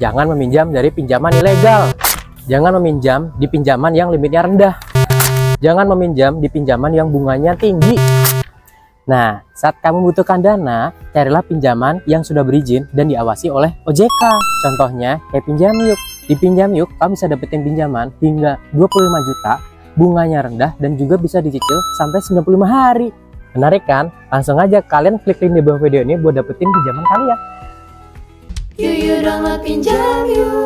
jangan meminjam dari pinjaman ilegal. Jangan meminjam di pinjaman yang limitnya rendah. Jangan meminjam di pinjaman yang bunganya tinggi. Nah, saat kamu membutuhkan dana, carilah pinjaman yang sudah berizin dan diawasi oleh OJK. Contohnya, kayak pinjam yuk. Di pinjam yuk, kamu bisa dapetin pinjaman hingga 25 juta, bunganya rendah dan juga bisa dicicil sampai 95 hari. Menarik kan? Langsung aja kalian klik link di bawah video ini buat dapetin pinjaman kalian. Download pinjam yuk